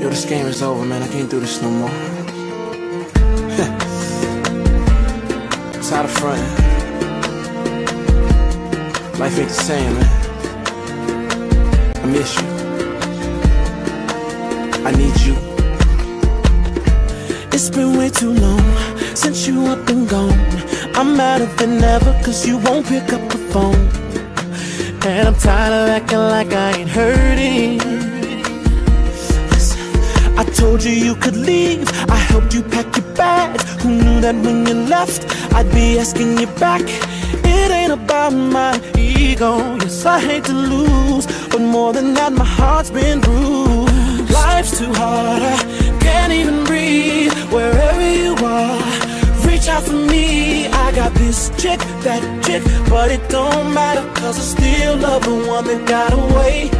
Yo, this game is over, man. I can't do this no more. Tired of fronting. Life ain't the same, man. I miss you. I need you. It's been way too long since you up and gone. I'm madder than ever cause you won't pick up the phone. And I'm tired of acting like I ain't hurting. I told you you could leave. I helped you pack your bags. Who knew that when you left, I'd be asking you back? It ain't about my ego. Yes, I hate to lose. But more than that, my heart's been bruised. Life's too hard. I can't even breathe. This chick, that chick, but it don't matter. Cause I still love the one that got away.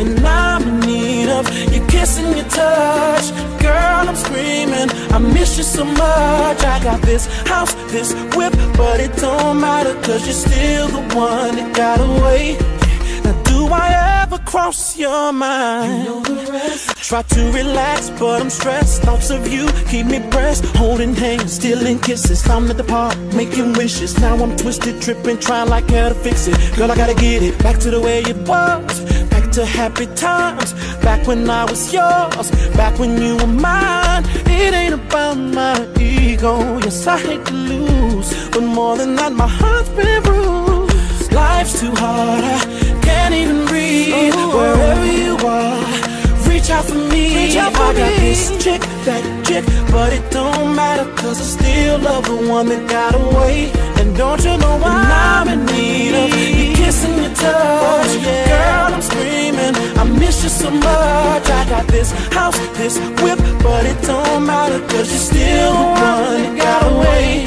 And I'm in need of your kiss and your touch. Girl, I'm screaming, I miss you so much. I got this house, this whip, but it don't matter. Cause you're still the one that got away. Cross your mind? You know. Try to relax, but I'm stressed. Thoughts of you keep me pressed. Holding hands, stealing kisses. Time at the park, making wishes. Now I'm twisted, tripping, trying like hell to fix it. Girl, I gotta get it back to the way it was. Back to happy times. Back when I was yours. Back when you were mine. It ain't about my ego. Yes, I hate to lose. But more than that, my heart's been bruised. Life's too hard. I me. Out for I got this chick, that chick, but it don't matter cause I still love the one that got away. And don't you know I'm in need of your kiss and your touch? Girl, I'm screaming, I miss you so much. I got this house, this whip, but it don't matter cause you're still the one that got away.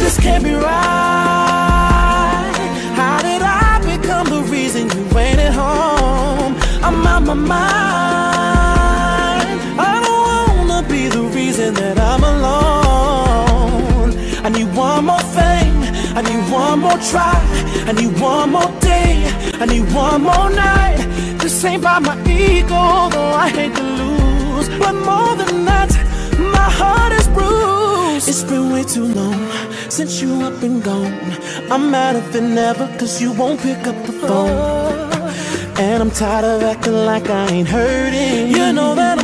This can't be right. One more try. I need one more day. I need one more night. This ain't by my ego, though I hate to lose. But more than that, my heart is bruised. It's been way too long since you up and gone. I'm madder than ever, cause you won't pick up the phone. And I'm tired of acting like I ain't hurting. You know that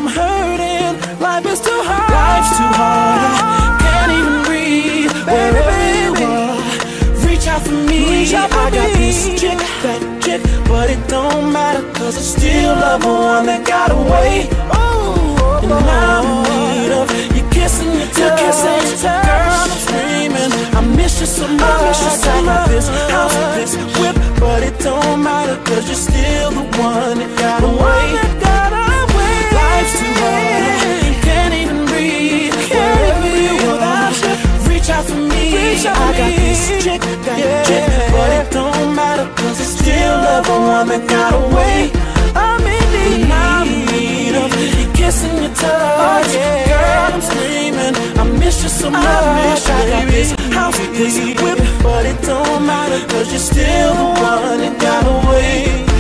out for me. I got this chick, that chick, but it don't matter cause I still love the one that got away. Oh, and I'm in need of your kiss and your touch. Girl, I'm screaming. I miss you so much. I got this house, this whip, but it don't matter cause you're still the one that got away. chick, got yeah. chick But it don't matter cause I still love a woman Got away, I'm in need I'm in need of kissing your touch oh, yeah. Girl, I'm screaming, I miss you so much I wish I got this house, this whip But it don't matter cause you're still the one that got away